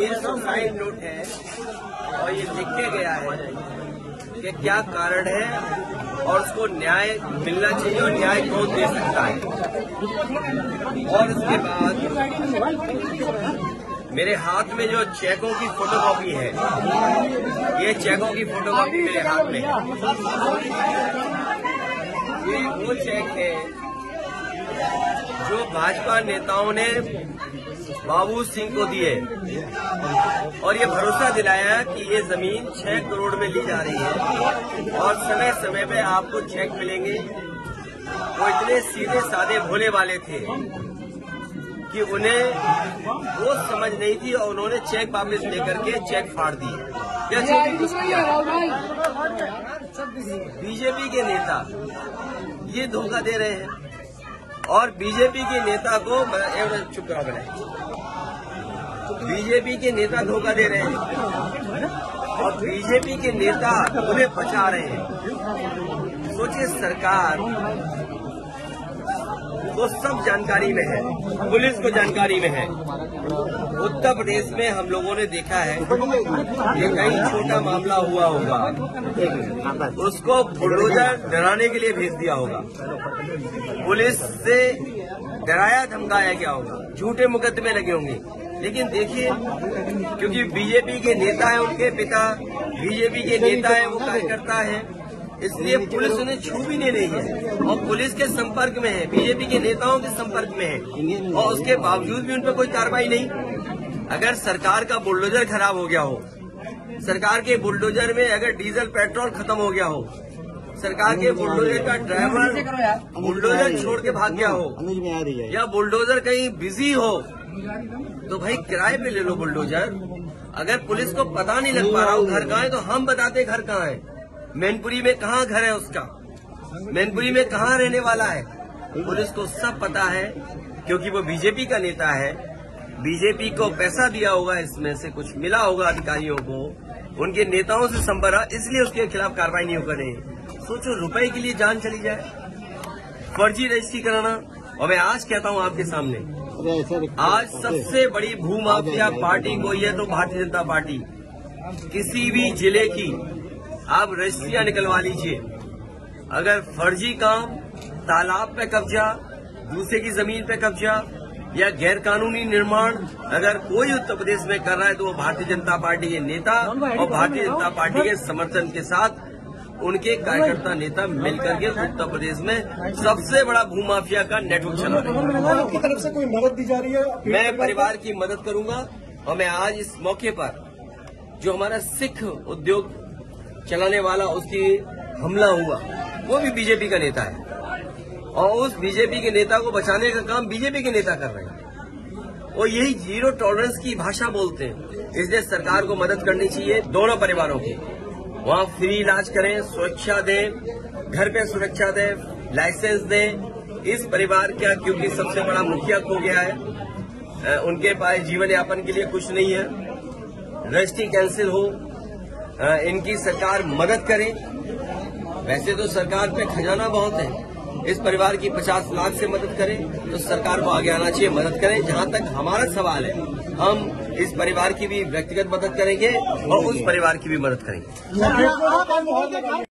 ये suicide note है। और ये लिखे गया है कि क्या कारण है और उसको न्याय मिलना चाहिए और न्याय कौन दे सकता है। और उसके बाद मेरे हाथ में जो चेकों की फोटोकॉपी है, ये चेकों की फोटोकॉपी मेरे हाथ में है। ये वो चेक है जो भाजपा नेताओं ने बाबू सिंह को दिए और ये भरोसा दिलाया कि ये ज़मीन छह करोड़ में ली जा रही है और समय समय पे आपको चेक मिलेंगे। वो इतने सीधे सादे भोले वाले थे कि उन्हें वो समझ नहीं थी और उन्होंने चेक वापस लेकर के चेक फाड़ दिए बीजेपी के नेता ये धोखा दे रहे हैं। और बीजेपी के नेता को चुप करा बनाए बीजेपी के नेता धोखा दे रहे हैं। और बीजेपी के नेता उन्हें बचा रहे हैं। सोचिए सरकार वो सब जानकारी में है। पुलिस को जानकारी में है। उत्तर प्रदेश में हम लोगों ने देखा है कि कहीं छोटा मामला हुआ होगा। उसको बुलडोजर डराने के लिए भेज दिया होगा। पुलिस से डराया, धमकाया गया होगा। झूठे मुकदमे लगे होंगे। लेकिन देखिए, क्योंकि बीजेपी के नेता है, उनके पिता, बीजेपी के नेता है, वो कार्यकर्ता है। इसलिए पुलिस उन्हें छू भी नहीं रही है। और पुलिस के संपर्क में है बीजेपी के नेताओं के संपर्क में है। और उसके बावजूद भी उन पर कोई कार्रवाई नहीं। अगर सरकार का बुलडोजर खराब हो गया हो सरकार के बुलडोजर में अगर डीजल पेट्रोल खत्म हो गया हो सरकार के बुलडोजर का ड्राइवर बुलडोजर छोड़ के भाग गया हो। या बुलडोजर कहीं बिज़ी हो तो भाई किराए पे ले लो बुलडोजर। अगर पुलिस को पता नहीं लग पा रहा हो घर कहाँ है तो हम बताते घर कहाँ है। मैनपुरी में कहाँ घर है उसका? मैनपुरी में कहाँ रहने वाला है? पुलिस को सब पता है, क्योंकि वो बीजेपी का नेता है। बीजेपी को पैसा दिया होगा, इसमें से कुछ मिला होगा अधिकारियों को। उनके नेताओं से संपर्क इसलिए उसके खिलाफ कार्रवाई नहीं करे सोचो, रुपए के लिए जान चली जाए। फर्जी रजिस्ट्री कराना। और मैं आज कहता हूँ आपके सामने, आज सबसे बड़ी भूमाफिया पार्टी कोई है तो भारतीय जनता पार्टी। किसी भी ज़िले की आप रजिस्ट्रियाँ निकलवा लीजिए। अगर फर्जी काम तालाब पे कब्जा दूसरे की ज़मीन पे कब्जा या गैर कानूनी निर्माण अगर कोई उत्तर प्रदेश में कर रहा है तो वो भारतीय जनता पार्टी के नेता और भारतीय जनता पार्टी के समर्थन के साथ उनके कार्यकर्ता नेता मिलकर के उत्तर प्रदेश में सबसे बड़ा भूमाफिया का नेटवर्क चला रहे हैं। तरफ़ से कोई मदद दी जा रही है? मैं परिवार की मदद करूँगा और मैं आज इस मौके पर जो हमारा सिख उद्योग चलाने वाला उसकी हमला हुआ। वो भी बीजेपी का नेता है। और उस बीजेपी के नेता को बचाने का काम बीजेपी के नेता कर रहे हैं। और यही ज़ीरो टॉलरेंस की भाषा बोलते हैं। इसलिए सरकार को मदद करनी चाहिए दोनों परिवारों की। वहाँ फ्री इलाज करें, सुरक्षा दें, घर पे सुरक्षा दें लाइसेंस दें। इस परिवार का क्योंकि सबसे बड़ा मुखिया खो गया है उनके पास जीवन यापन के लिए कुछ नहीं है। रजिस्ट्री कैंसिल हो इनकी सरकार मदद करे। वैसे तो सरकार पे खजाना बहुत है। इस परिवार की 50 लाख से मदद करें तो सरकार को आगे आना चाहिए, मदद करें। जहाँ तक हमारा सवाल है, हम इस परिवार की भी व्यक्तिगत मदद करेंगे और उस परिवार की भी मदद करेंगे।